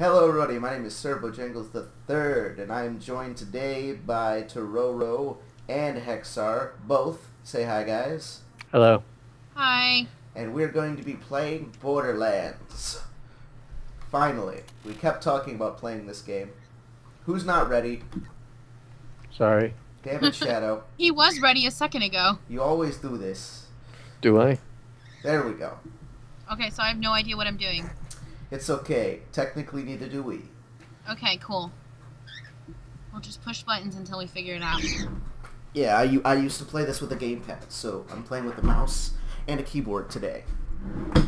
Hello everybody, my name is Sir Bojangles the Third, and I am joined today by Tororo and Hexar, both. Say hi guys. Hello. Hi. And we're going to be playing Borderlands. Finally. We kept talking about playing this game. Who's not ready? Sorry. Damn it, Shadow. He was ready a second ago. You always do this. Do I? There we go. Okay, so I have no idea what I'm doing. It's okay. Technically, neither do we. Okay, cool. We'll just push buttons until we figure it out. Yeah, I used to play this with a gamepad, so I'm playing with a mouse and a keyboard today.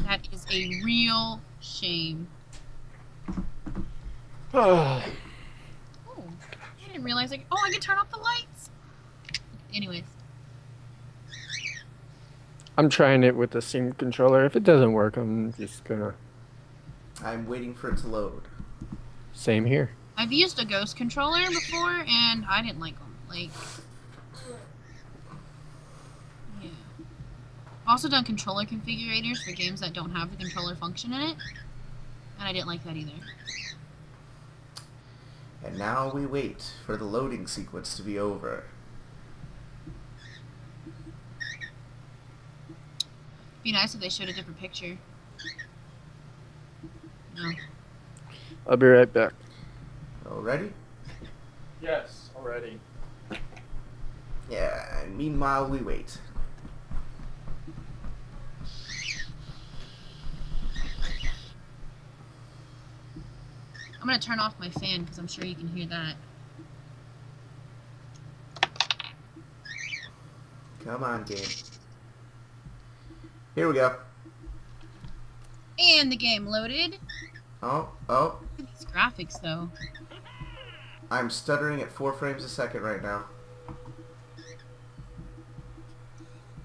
That is a real shame. Oh, I didn't realize I. Oh, I can turn off the lights. Anyways, I'm trying it with the Steam controller. If it doesn't work, I'm just gonna. I'm waiting for it to load. Same here. I've used a ghost controller before, and I didn't like them. Like, yeah. Also done controller configurators for games that don't have the controller function in it, and I didn't like that either. And now we wait for the loading sequence to be over. Be nice if they showed a different picture. No. I'll be right back. Already? Yes, already. Yeah, and meanwhile we wait. I'm gonna turn off my fan because I'm sure you can hear that. Come on, game. Here we go. And the game loaded. Oh, oh, Look at these graphics though. I'm stuttering at four frames a second right now.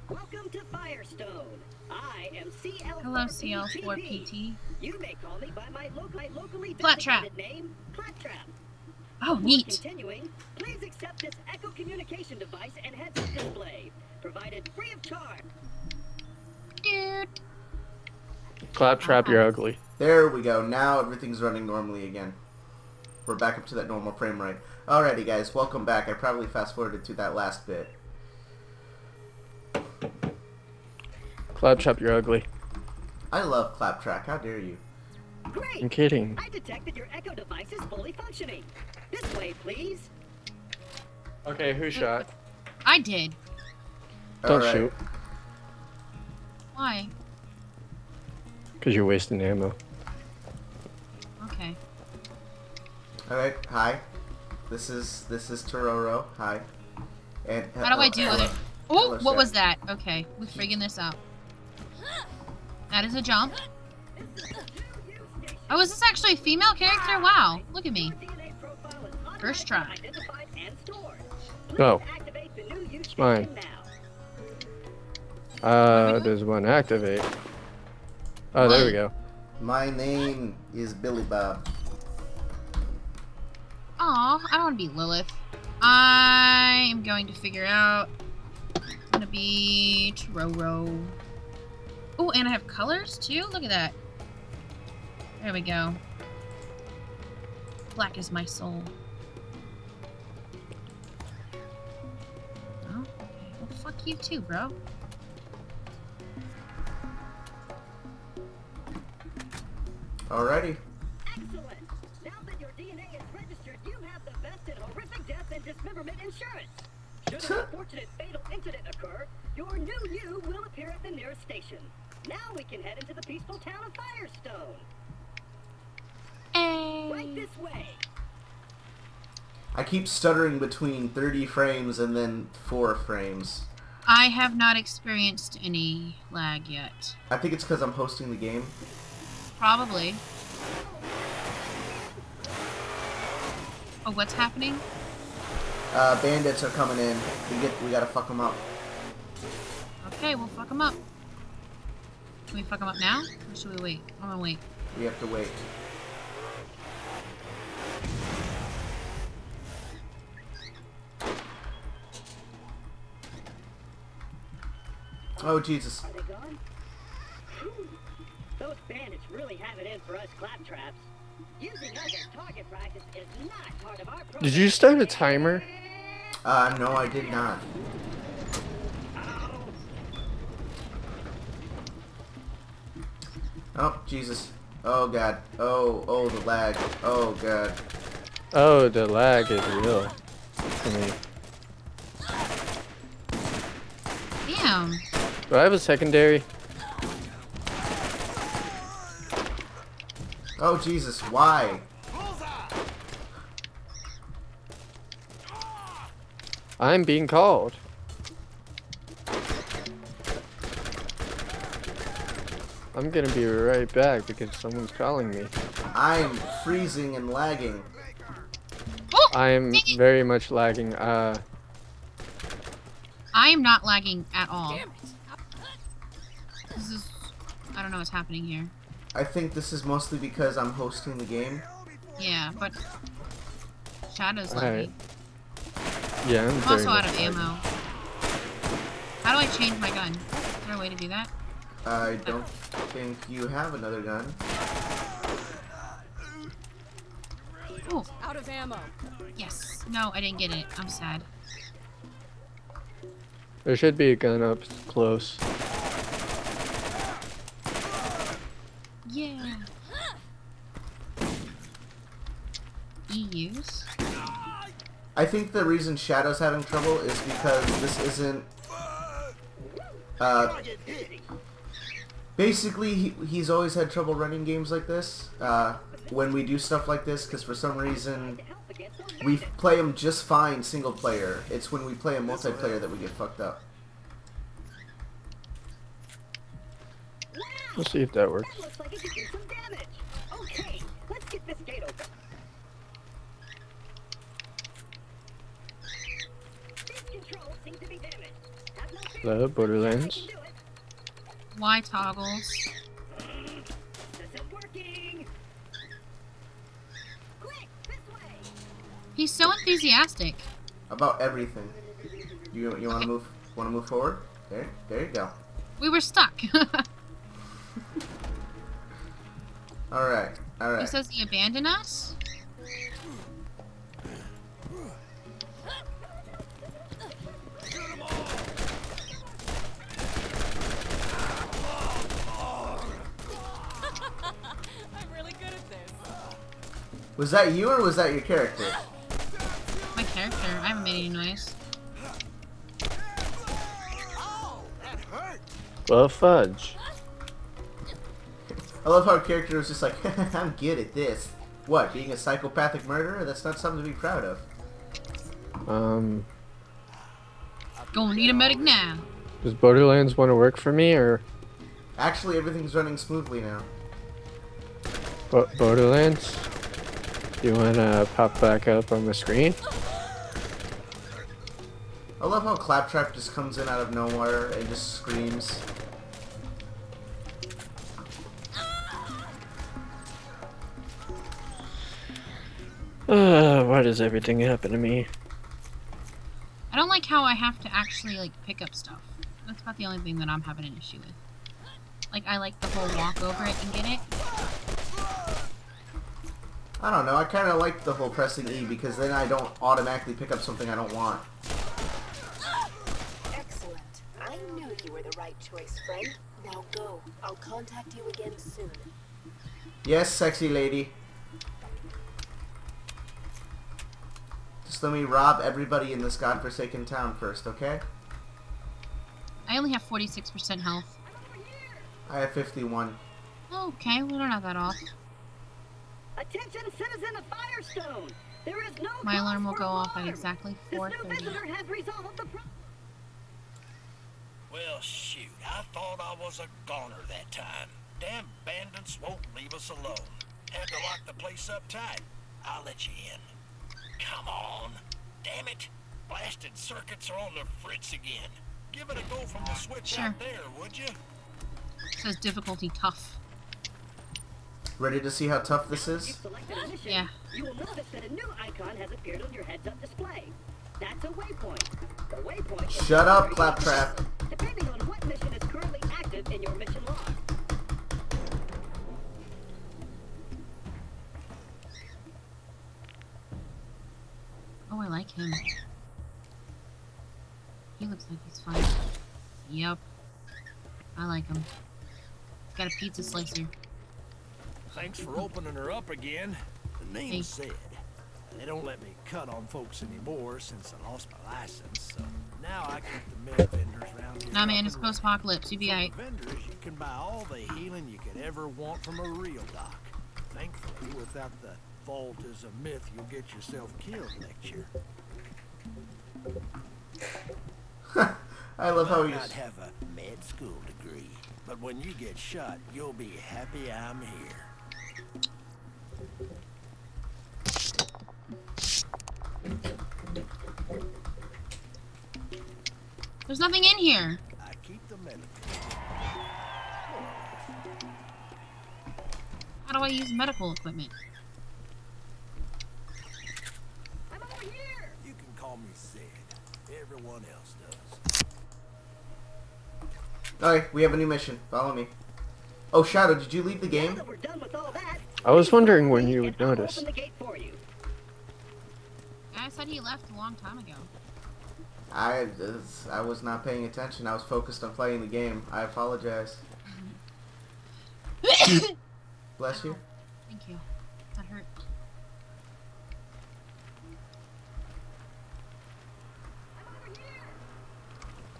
Welcome to Fyrestone. I am CL4PT. Hello, CL4PT. You may call me by my local, locally Claptrap. designated name, Claptrap. Oh, neat. Continuing, please accept this Echo communication device and heads-up display, provided free of charge. Dude. Claptrap, you're uh-huh. ugly. There we go. Now everything's running normally again. We're back up to that normal frame rate. Alrighty, guys, welcome back. I probably fast forwarded to that last bit. Claptrap, you're ugly. I love Claptrap. How dare you? Great. I'm kidding. I detect that your Echo device is fully functioning. This way, please. Okay, who shot? I did. Don't Alright. shoot, Why? Because you're wasting ammo. Okay. Alright, hi. This is this is Tororo. Hi. And How do I do other? Oh, Hello, what was that? Okay, we're frigging this out. That is a jump. Oh, is this actually a female character? Wow, look at me. Your DNA profile is First try. identified and stored. Please Oh. activate the new use mine. now. Uh, there's one activate. Oh, there we go. My name is Billy Bob. Aw, I don't want to be Lilith. I am going to figure out. I'm gonna be Tororo. Oh, and I have colors too. Look at that. There we go. Black is my soul. Oh, okay. Well, fuck you too, bro. Alrighty. Excellent. Now that your DNA is registered, you have the best in horrific death and dismemberment insurance. Should an unfortunate fatal incident occur, your new you will appear at the nearest station. Now we can head into the peaceful town of Firestone. Hey. Right this way. I keep stuttering between 30 frames and then 4 frames. I have not experienced any lag yet. I think it's because I'm hosting the game. Probably. Oh, what's happening? Uh, bandits are coming in. We get, we gotta fuck them up. Okay, we'll fuck them up. Can we fuck them up now? Or should we wait? I'm gonna wait. We have to wait. Oh Jesus! Those bandits really have it in for us claptraps. Using us as target practice is not part of our program. Did you start a timer? Uh, no, I did not. Oh, Jesus. Oh, God. Oh, oh, the lag. Oh, God. Oh, the lag is real for me. Damn. Do I have a secondary? Oh, Jesus. Why? I'm being called. I'm gonna be right back because someone's calling me. I'm freezing and lagging. I am very much lagging. Uh, I am not lagging at all. This is. I don't know what's happening here. I think this is mostly because I'm hosting the game. Yeah, but. Shadow's Alright. lagging. yeah, I'm I'm also out of lagging. ammo. How do I change my gun? Is there a way to do that? I don't think you have another gun. Oh, Out of ammo. yes. No, I didn't get it. I'm sad. There should be a gun up close. Yeah. EUs? I think the reason Shadow's having trouble is because this isn't. Uh, basically, he, he's always had trouble running games like this. Uh, when we do stuff like this, because for some reason we play them just fine single player. It's when we play a multiplayer that we get fucked up. Let's see if that works. That looks like it could do some damage. Okay, let's get this gate open. These controls seem to be damaged. Have no. Hello, Borderlands. I can do it. Y toggles. This is working. Quick, this way. He's so enthusiastic. About everything. You you want to move? Want to move forward? There, there you go. We were stuck. All right, all he says he abandoned us? I'm really good at this. Was that you or was that your character? My character. I haven't made any noise. Well, fudge. I love how our character was just like, I'm good at this. What, being a psychopathic murderer? That's not something to be proud of. Um, Gonna need a medic now. does Borderlands want to work for me or Actually, everything's running smoothly now. Bo- Borderlands? You wanna pop back up on the screen? I love how Claptrap just comes in out of nowhere and just screams. Uh, why does everything happen to me? I don't like how I have to actually like pick up stuff. That's about the only thing that I'm having an issue with. Like I like the whole walk over it and get it. I don't know, I kind of like the whole pressing E because then I don't automatically pick up something I don't want. Excellent. I knew you were the right choice, friend. Now go. I'll contact you again soon. Yes, sexy lady. Just let me rob everybody in this godforsaken town first, okay? I only have 46% health. I have 51. Okay, well they're not that off. Attention, citizen of Fyrestone. There is no My alarm will for go off at alarm. exactly This new 4:30. visitor has resolved the problem. Well, shoot, I thought I was a goner that time. Damn bandits won't leave us alone. Had to lock the place up tight. I'll let you in. Come on. Damn it. Blasted circuits are on the fritz again. Give it a go from the switch Sure. out there, would you? says difficulty tough. Ready to see how tough this You've is? selected a mission. Yeah. You will notice that a new icon has appeared on your heads-up display. That's a waypoint. The waypoint. Shut up, Claptrap. Depending on what mission is currently active in your mission log. Oh, I like him. He looks like he's fine. Yep. I like him. Got a pizza slicer. Thanks for opening her up again. The name Thanks. said. They don't let me cut on folks anymore since I lost my license, so now I keep the milk vendors around here. Nah, man, it's post-apocalypse. You be alright. Vendors, you can buy all the healing you could ever want from a real doc. Thankfully, without the vault is a myth, you'll get yourself killed lecture. I love how he Might just. not have a med school degree, but when you get shot, you'll be happy I'm here. There's nothing in here. I keep the medical. How do I use medical equipment? I'm over here. You can call me Sid. Everyone else does. Alright, we have a new mission. Follow me. Oh, Shadow, did you leave the game? that we're done with all that, I was wondering when you would notice. The gate for you. I said he left a long time ago. I uh, I was not paying attention. I was focused on playing the game. I apologize. Bless you. Thank you. That hurt.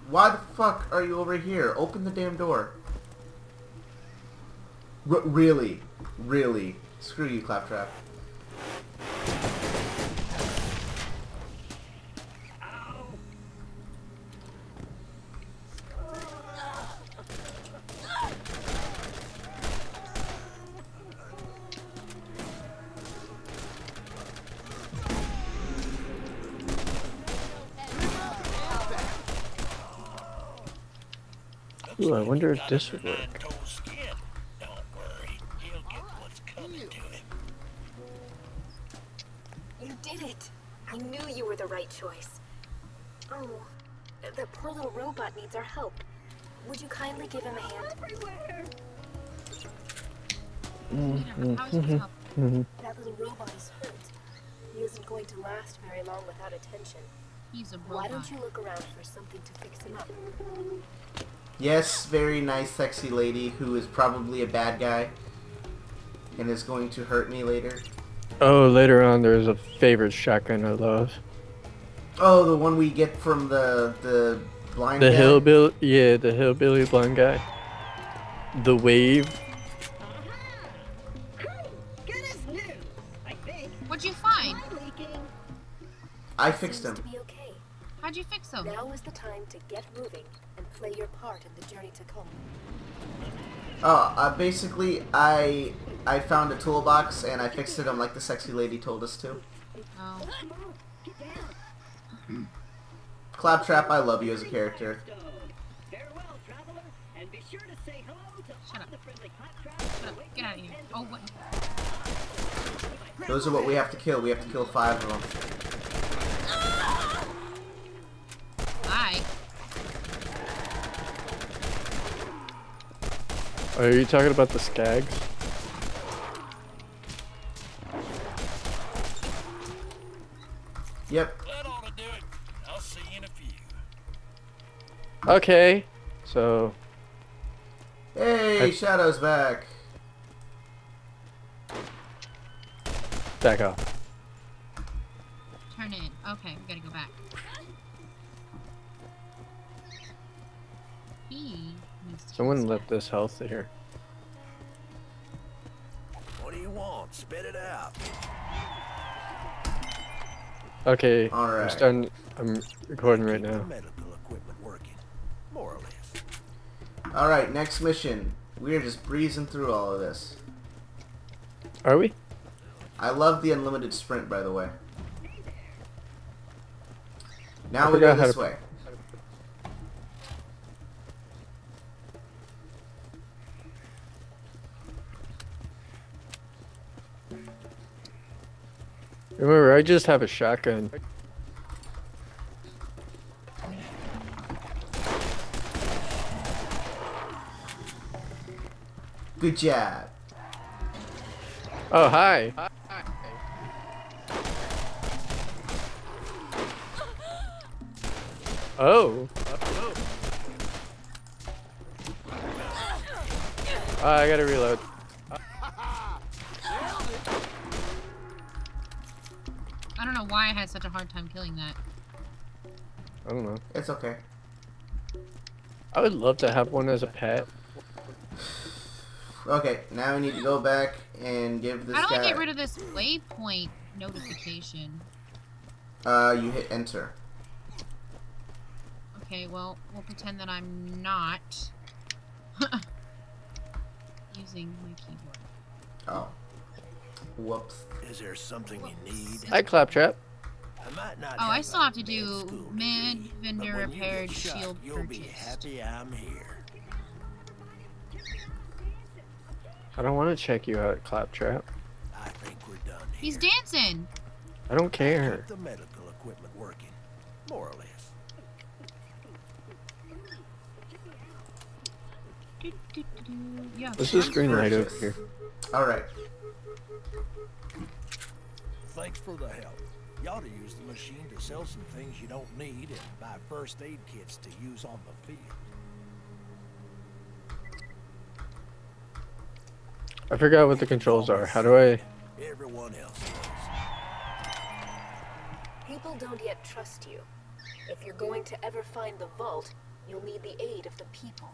Why the fuck are you over here? Open the damn door. R- really? Really? Screw you, Claptrap. Ooh, I wonder if this would work. nine-toe skin. Don't worry, he'll get what's coming to him. You did it! I knew you were the right choice. Oh, the poor little robot needs our help. Would you kindly give him a hand? Everywhere. How is this help? That little robot is hurt. He isn't going to last very long without attention. He's a Why don't you look around for something to fix him up? Yes, very nice, sexy lady who is probably a bad guy and is going to hurt me later. Oh, later on there's a favorite shotgun I love. Oh, the one we get from the the blind The guy? hillbilly, yeah, the hillbilly blind guy. The wave. Cool. Good as new. I. What'd you find? I'm leaking. I fixed Seems him. to be okay. How'd you fix him? Now is the time to get moving and play your part in the journey to come. Oh, uh, basically, I I found a toolbox and I fixed it on like the sexy lady told us to. Oh. Come on. Get down. Claptrap, I love you as a character. Farewell, traveler, and be sure to say hello to Shut up. the friendly claptraps. Shut up. Get out of here. Oh, what? Those are what we have to kill. We have to kill five of them. Bye. Are you talking about the skags? Yep. That ought to do it. I'll see you in a few. Okay. So, Hey, I- Shadow's back. back off. Turn in. Okay, we gotta go back. He needs to Someone left this health here. What do you want? Spit it out. Okay, All right. I'm starting. I'm recording right now. medical equipment working. More or less. Alright, next mission. We're just breezing through all of this. Are we? I love the unlimited sprint, by the way. Now we go forgot how this to- way. Remember, I just have a shotgun. Good job. Oh, hi. Oh. Uh, I gotta reload. Why I had such a hard time killing that. I don't know. It's okay. I would love to have one as a pet. Okay, now we need to go back and give this How do guy. I get rid of this waypoint notification? Uh, you hit enter. Okay, well, we'll pretend that I'm not using my keyboard. Oh. Whoops. Is there something you need? Hi, Claptrap. I might not Oh, I still have to do mid vendor but when you get repaired shot, shield You'll be happy I'm here. I don't want to check you out, Claptrap. I think we're done here. He's dancing! I don't care. Keep the medical equipment working, more or less. Yeah. What's this green light over here? Alright. Thanks for the help. You ought to use the machine to sell some things you don't need and buy first aid kits to use on the field. I forgot what the controls are. How do I? Everyone else does. People don't yet trust you. If you're going to ever find the vault, you'll need the aid of the people.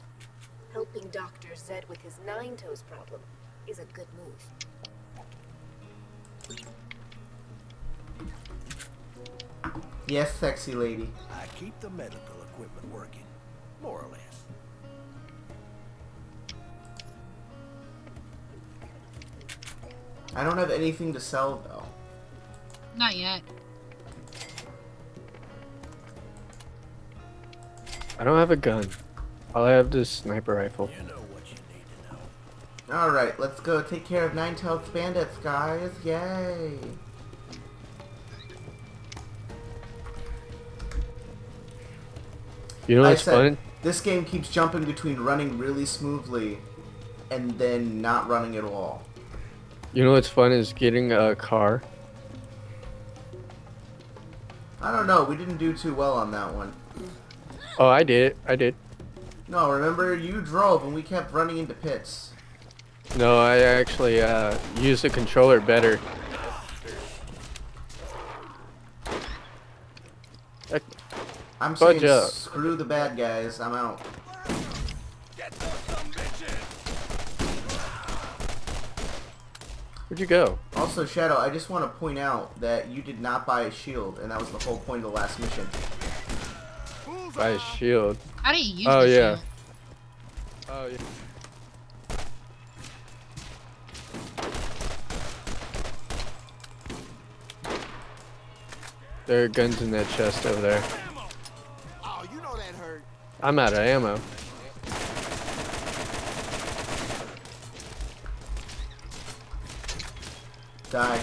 Helping Dr. Zed with his nine toes problem is a good move. Yes, sexy lady. I keep the medical equipment working, more or less. I don't have anything to sell though. Not yet. I don't have a gun. All I have is sniper rifle. You know what you need to know. Alright, let's go take care of Nine-Tailed Bandits, guys. Yay! You know I what's said, fun? this game keeps jumping between running really smoothly and then not running at all. You know what's fun is getting a car. I don't know, we didn't do too well on that one. Oh, I did. I did. No, remember, you drove and we kept running into pits. No, I actually uh, used the controller better. I'm Fudge saying up. screw the bad guys, I'm out. Where'd you go? Also, Shadow, I just want to point out that you did not buy a shield, and that was the whole point of the last mission. Buy a shield. How do you use Oh, the yeah. shield? Oh yeah. There are guns in that chest over there. I'm out of ammo. Die.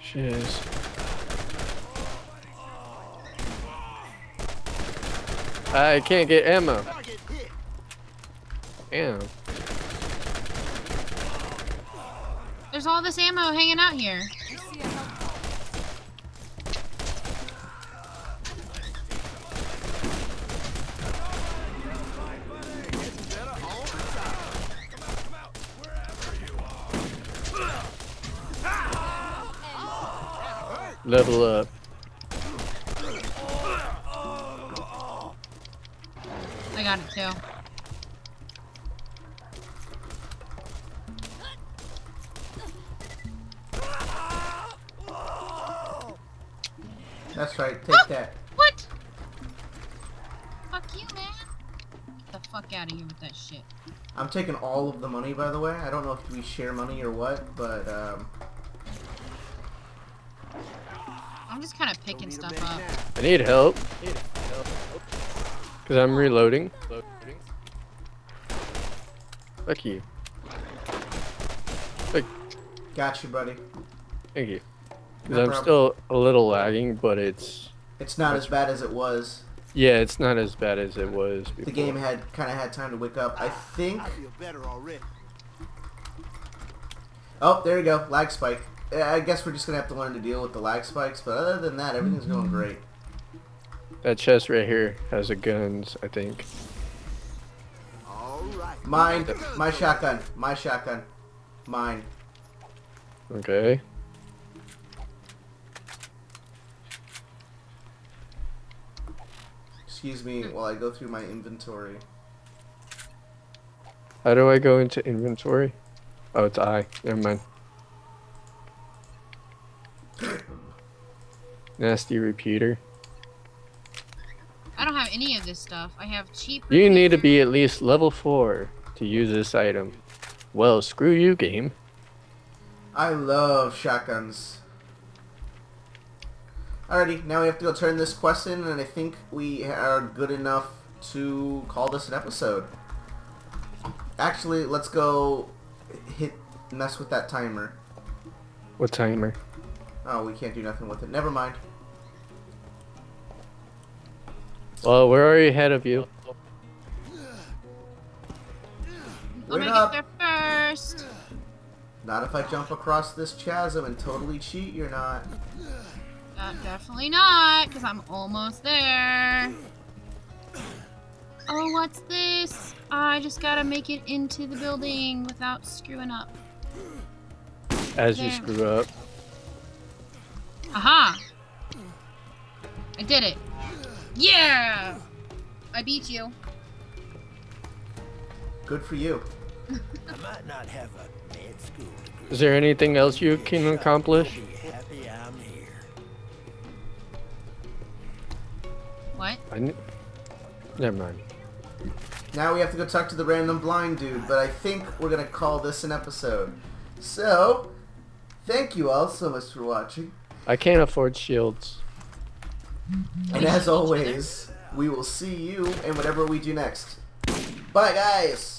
Shiz. I can't get ammo. Damn. There's all this ammo hanging out here. See a help Level up. I got it too. Fuck out of here with that shit. I'm taking all of the money, by the way. I don't know if we share money or what, but, um, I'm just kind of picking Need a stuff med up. I need help. Cause I'm reloading. Fuck you. Fuck, got you, buddy. thank you. Cause No I'm problem. still a little lagging, but it's It's not as bad as it was. Yeah, it's not as bad as it was before. The game had kind of had time to wake up. I think. I feel better already. Oh, there you go. Lag spike. I guess we're just gonna have to learn to deal with the lag spikes. But other than that, everything's going mm-hmm. great. That chest right here has a guns, I think. All right. Mine. My shotgun. My shotgun. Mine. Okay. Excuse me hmm. while I go through my inventory. How do I go into inventory? Oh, it's I. Never mind. Nasty repeater. I don't have any of this stuff. I have cheap. You need to be at least level 4 to use this item. Well, screw you, game. I love shotguns. Alrighty, now we have to go turn this quest in, and I think we are good enough to call this an episode. Actually, let's go hit mess with that timer. What timer? Oh, we can't do nothing with it. Never mind. Well, we're already ahead of you. I'm Wait gonna get there first. Not if I jump across this chasm and totally cheat, you're not. Uh, definitely not, because I'm almost there. Oh, what's this? I just gotta make it into the building without screwing up. As you screw up. Aha! I did it. Yeah! I beat you. Good for you. I might not have a med school degree. Is there anything else you can accomplish? I n- Never mind. Now we have to go talk to the random blind dude, but I think we're gonna call this an episode. So, thank you all so much for watching. I can't afford shields. And as always, we will see you in whatever we do next. Bye, guys!